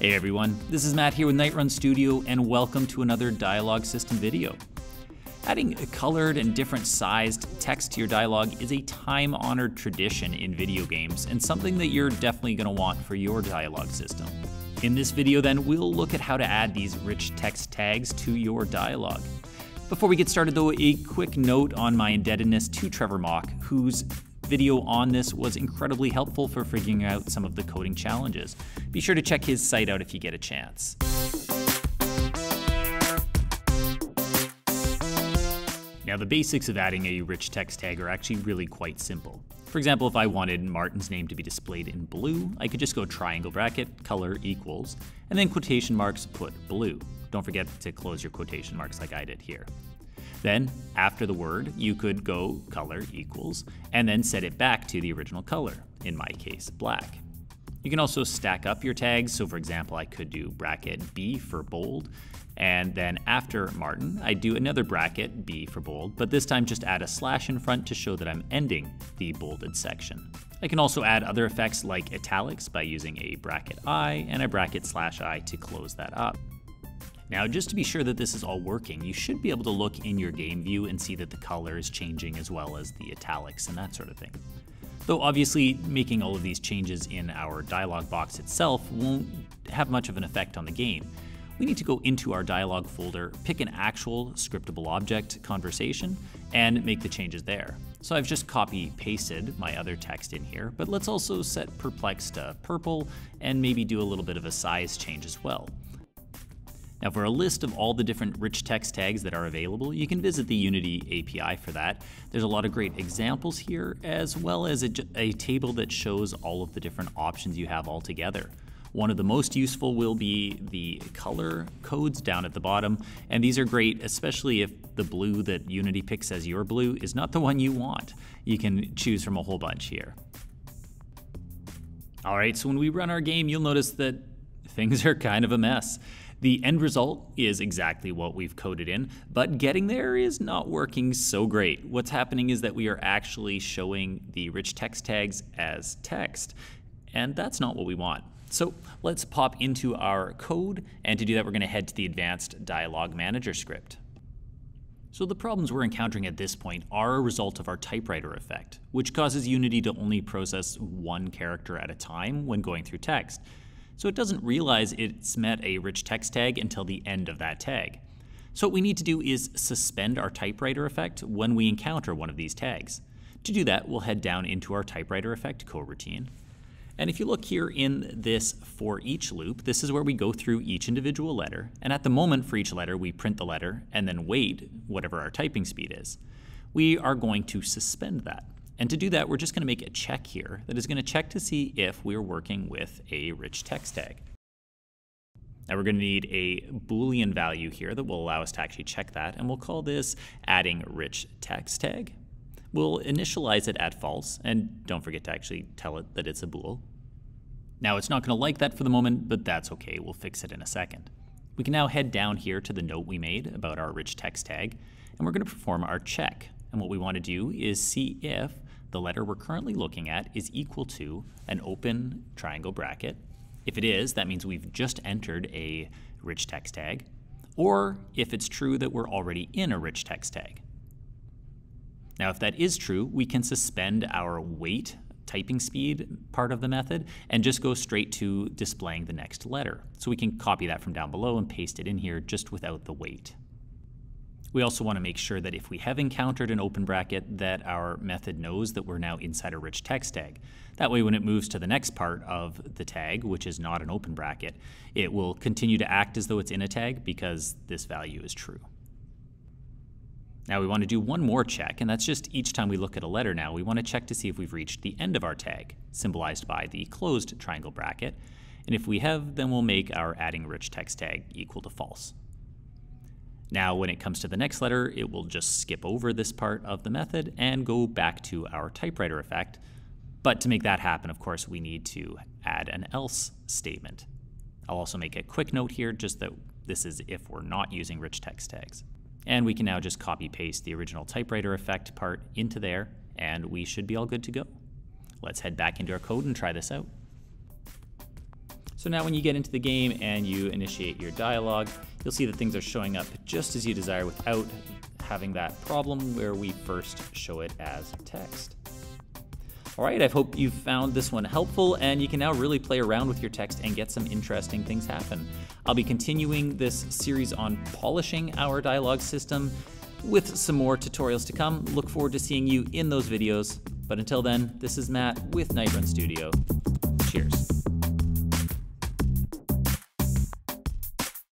Hey everyone, this is Matt here with Night Run Studio, and welcome to another dialogue system video. Adding colored and different sized text to your dialogue is a time honored tradition in video games, and something that you're definitely going to want for your dialogue system. In this video, then, we'll look at how to add these rich text tags to your dialogue. Before we get started, though, a quick note on my indebtedness to Trever Mock, whose video on this was incredibly helpful for figuring out some of the coding challenges. Be sure to check his site out if you get a chance. Now the basics of adding a rich text tag are actually really quite simple. For example, if I wanted Martin's name to be displayed in blue, I could just go triangle bracket, color equals, and then quotation marks put blue. Don't forget to close your quotation marks like I did here. Then, after the word, you could go color equals, and then set it back to the original color, in my case, black. You can also stack up your tags, so for example, I could do bracket B for bold, and then after Martin, I do another bracket B for bold, but this time just add a slash in front to show that I'm ending the bolded section. I can also add other effects like italics by using a bracket I and a bracket slash I to close that up. Now, just to be sure that this is all working, you should be able to look in your game view and see that the color is changing as well as the italics and that sort of thing. Though obviously, making all of these changes in our dialog box itself won't have much of an effect on the game. We need to go into our dialog folder, pick an actual scriptable object conversation, and make the changes there. So I've just copy pasted my other text in here, but let's also set perplex to uh, purple and maybe do a little bit of a size change as well. Now for a list of all the different rich text tags that are available, you can visit the Unity API for that. There's a lot of great examples here, as well as a, a table that shows all of the different options you have altogether. One of the most useful will be the color codes down at the bottom, and these are great, especially if the blue that Unity picks as your blue is not the one you want. You can choose from a whole bunch here. All right, so when we run our game, you'll notice that things are kind of a mess. The end result is exactly what we've coded in, but getting there is not working so great. What's happening is that we are actually showing the rich text tags as text, and that's not what we want. So let's pop into our code, and to do that we're going to head to the Advanced Dialog Manager script. So the problems we're encountering at this point are a result of our typewriter effect, which causes Unity to only process one character at a time when going through text so it doesn't realize it's met a rich text tag until the end of that tag. So what we need to do is suspend our typewriter effect when we encounter one of these tags. To do that, we'll head down into our typewriter effect coroutine. And if you look here in this for each loop, this is where we go through each individual letter. And at the moment for each letter, we print the letter and then wait whatever our typing speed is. We are going to suspend that. And to do that, we're just going to make a check here that is going to check to see if we're working with a rich text tag. Now we're going to need a Boolean value here that will allow us to actually check that, and we'll call this adding rich text tag. We'll initialize it at false, and don't forget to actually tell it that it's a bool. Now it's not going to like that for the moment, but that's okay, we'll fix it in a second. We can now head down here to the note we made about our rich text tag, and we're going to perform our check. And what we want to do is see if the letter we're currently looking at is equal to an open triangle bracket. If it is, that means we've just entered a rich text tag, or if it's true that we're already in a rich text tag. Now, if that is true, we can suspend our wait typing speed part of the method and just go straight to displaying the next letter. So we can copy that from down below and paste it in here just without the wait. We also want to make sure that if we have encountered an open bracket that our method knows that we're now inside a rich text tag. That way when it moves to the next part of the tag, which is not an open bracket, it will continue to act as though it's in a tag because this value is true. Now we want to do one more check, and that's just each time we look at a letter now, we want to check to see if we've reached the end of our tag, symbolized by the closed triangle bracket. And if we have, then we'll make our adding rich text tag equal to false. Now, when it comes to the next letter, it will just skip over this part of the method and go back to our typewriter effect. But to make that happen, of course, we need to add an else statement. I'll also make a quick note here, just that this is if we're not using rich text tags. And we can now just copy paste the original typewriter effect part into there, and we should be all good to go. Let's head back into our code and try this out. So now when you get into the game and you initiate your dialogue, you'll see that things are showing up just as you desire without having that problem where we first show it as text. All right, I hope you found this one helpful and you can now really play around with your text and get some interesting things happen. I'll be continuing this series on polishing our dialogue system with some more tutorials to come. Look forward to seeing you in those videos. But until then, this is Matt with Night Run Studio. Cheers.